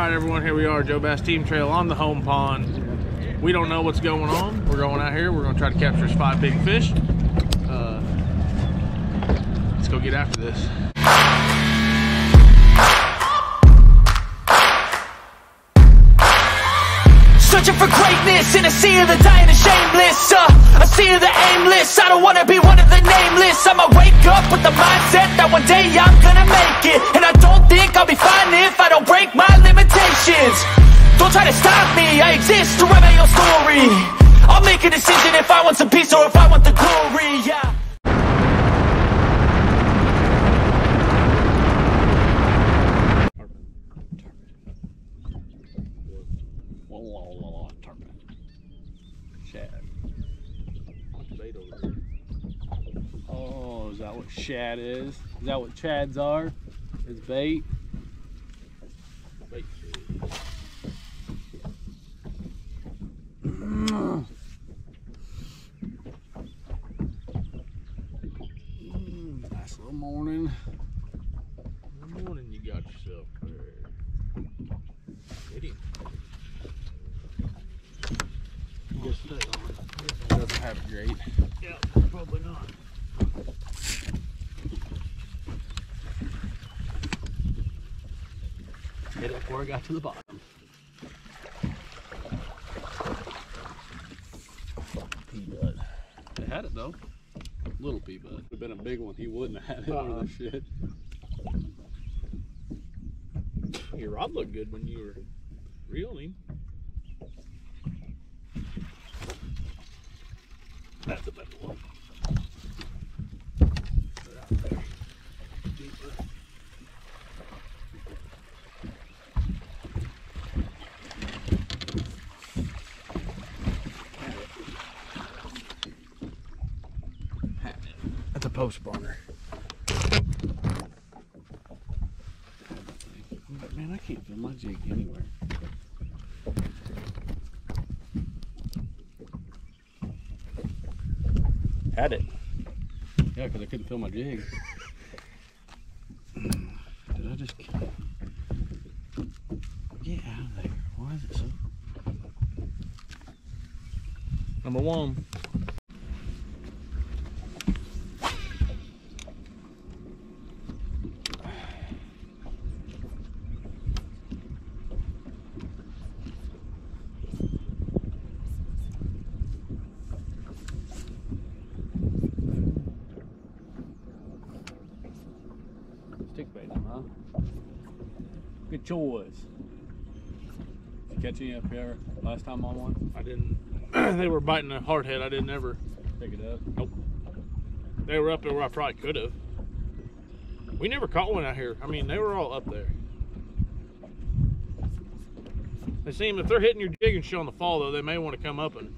right, everyone, here we are, Joe Bass Team Trail on the home pond. We don't know what's going on. We're going out here. We're going to try to capture five big fish. Uh, let's go get after this. Searching for greatness in a sea of the dying and shameless uh, A sea of the aimless, I don't wanna be one of the nameless. I'ma wake up with the mindset that one day I'm gonna make it. And I don't think I'll be fine if I don't break my limitations. Don't try to stop me, I exist to write my own story. I'll make a decision if I want some peace or if I want the glory, yeah shad is? Is that what chads are? Is bait? Mm, nice little morning. Good morning, you got yourself there. Hit him. Guess it doesn't have it great. Yeah, probably not. Hit it before I got to the bottom. Pea bud. They had it though. Little pea bud. Would have been a big one. He wouldn't have had it over Uh-uh. the shit. Your rod looked good when you were reeling. That's a better one. Put it out there. Deeper. That's a post burner. Man, I can't feel my jig anywhere. Had it. Yeah, because I couldn't feel my jig. Did I just get out of there? Why is it so? Number one. Stick bait him, huh? Good choice. Did you catch any up here last time on one? I didn't. they were biting a hardhead. I didn't ever. Pick it up. Nope. They were up there where I probably could have. We never caught one out here. I mean, they were all up there. They seem if they're hitting your jig and shit on the fall though, they may want to come up and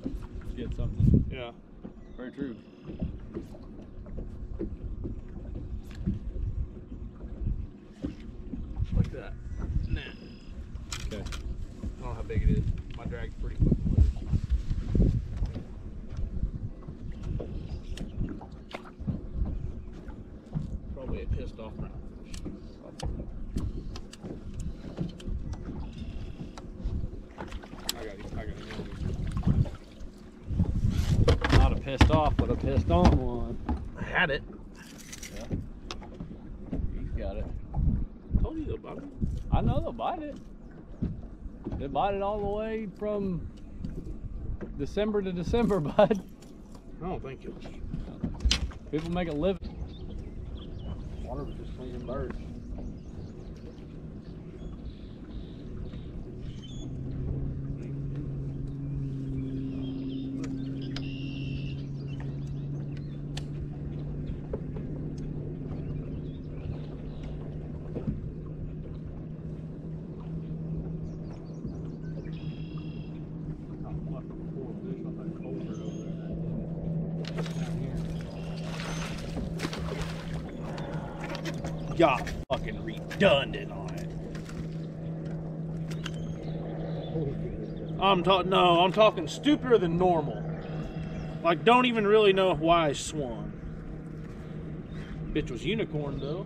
Get something. yeah. Very true. That. Nah. Okay. I don't know how big it is. My drag's pretty fucking loose. Probably a pissed off round. I got him. I got him. Not a pissed off, but a pissed on one. I had it. He's got it. Told you though, Bobby. I know they'll bite it. They bite it all the way from December to December, bud. Oh, I don't think you'll keep. People make a living. Water was just cleaning birds. Got fucking redundant on it. I'm talking. No, I'm talking stupider than normal. Like, don't even really know why I swung. Bitch was unicorn though.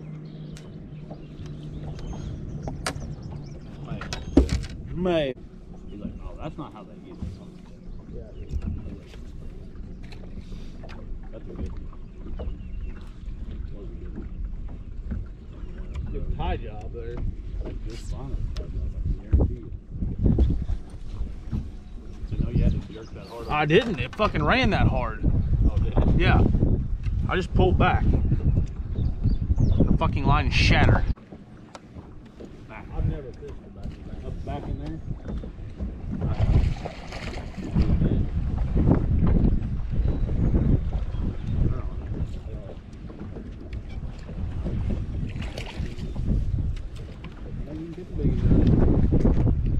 Man. May. He's like, no, that's not how they use it. That's a good. Job there. Good. So you had to jerk that hard. I didn't. It fucking ran that hard. Oh, did? Yeah. I just pulled back. The fucking line shattered. I've never fished back back in there?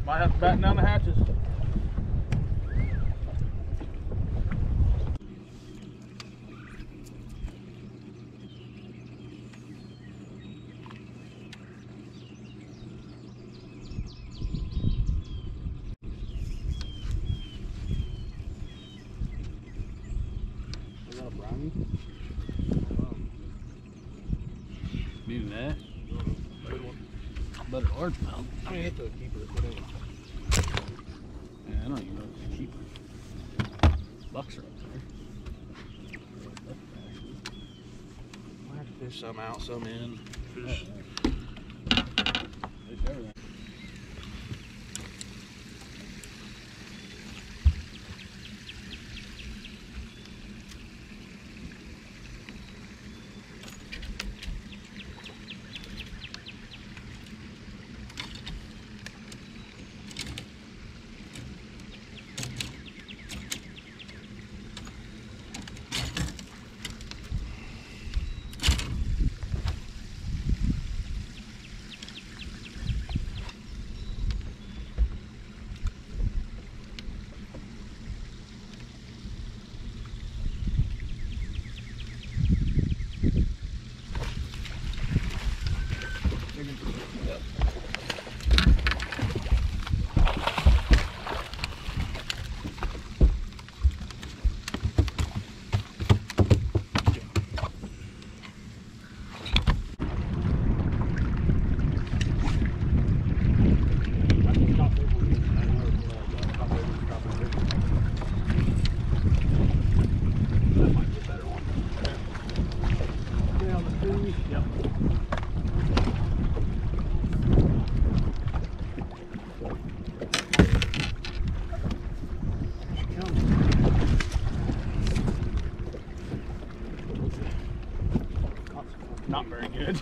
Might have to batten down the hatches. Is that a brownie? Maybe that. Better largemouth. I mean, it's a keeper. But anyway. Yeah, I don't even know if it's cheaper. Bucks are up there. Might have to fish some out, some in. Fish everything. Not very good.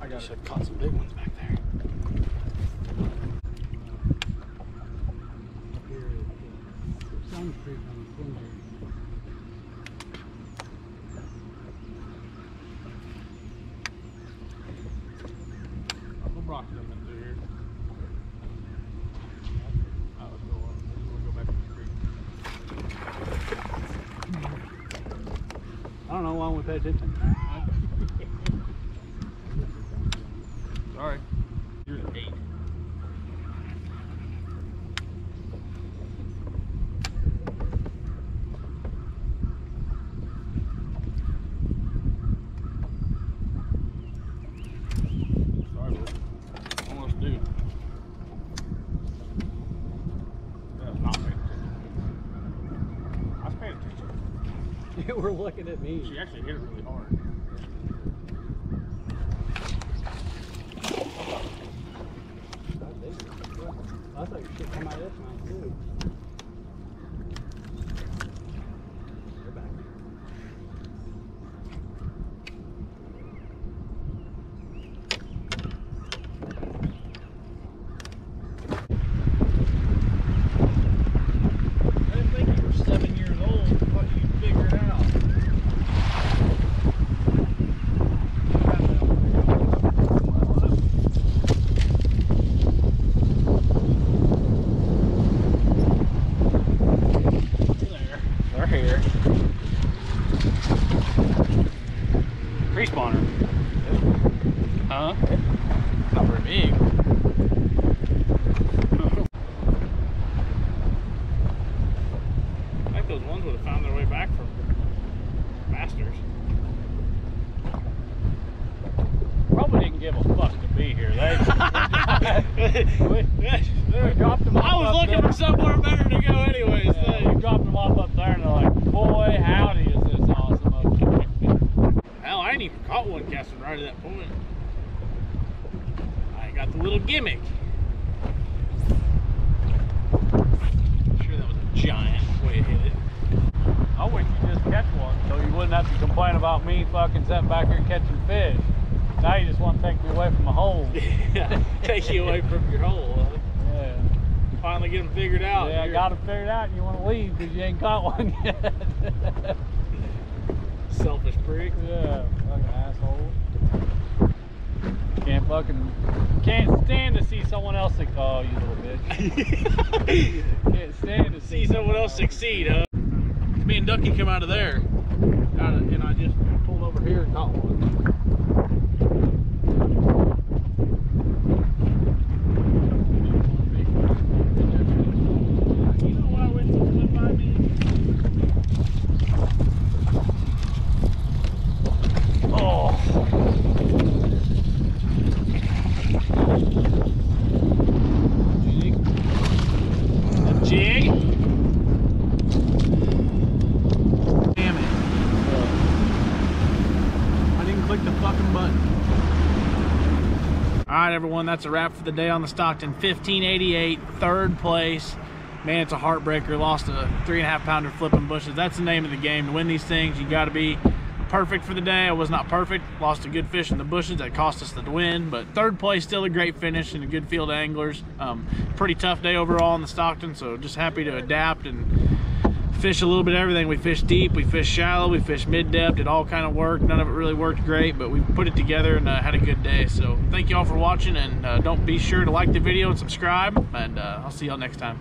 I got caught some big ones back there. I'll go rock them into here. I would go up. We'll go back to the creek. I know why we pay attention. Sorry. You're an eight. Sorry, bud. Almost due. That was not paying attention. I was paying attention. You were looking at me. She actually hit it really hard. I thought you should come out this mouth too. They're back. I didn't think you were seven years old. I thought you'd figure it out. There. They're here. Crease spawner. Huh? Not very big. I think those ones would have found their way back from Masters. Probably didn't give a fuck to be here. They we, we dropped them I off was up looking there. for somewhere better to go anyways. Yeah, so- we dropped them off up there and they're like, boy, howdy is this awesome up here. Hell, I ain't even caught one casting right at that point. I got the little gimmick. Sure, that was a giant way to hit it. I wish you just catch one so you wouldn't have to complain about me fucking sitting back here catching fish. Now you just want to take me away from my hole. yeah, take you away from your hole. Huh? Yeah, Finally get them figured out. yeah I got it figured out and you want to leave because you ain't caught one yet. Selfish prick. yeah, fucking asshole. Can't fucking, can't stand to see someone else that call you little bitch. Can't stand to See someone else succeed, huh? Me and Ducky come out of there, out of, and I just pulled over here and caught one. You know why I went to went by me? Oh. Jig. A jig. Damn it. I didn't click the fucking button. All right, everyone, that's a wrap for the day on the Stockton 1588, third place. Man, it's a heartbreaker. Lost a three and a half pounder flipping bushes. That's the name of the game. To win these things, you got to be perfect for the day. I was not perfect. Lost a good fish in the bushes. That cost us the win. But third place, still a great finish and a good field of anglers. Um, pretty tough day overall in the Stockton. So just happy to adapt and fish a little bit of everything. We fished deep, we fished shallow, we fished mid depth. It all kind of worked. None of it really worked great, but we put it together and uh, had a good day. So thank you all for watching, and uh, don't be sure to like the video and subscribe. And uh, I'll see y'all next time.